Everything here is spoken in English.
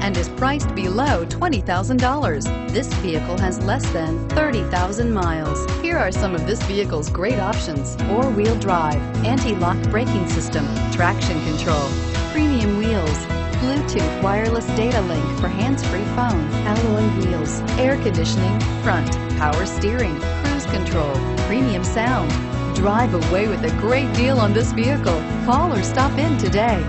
and is priced below $20,000. This vehicle has less than 30,000 miles. Here are some of this vehicle's great options. Four-wheel drive, anti-lock braking system, traction control, premium wheels, Bluetooth wireless data link for hands-free phone, alloy wheels, air conditioning, front, power steering, cruise control, premium sound. Drive away with a great deal on this vehicle. Call or stop in today.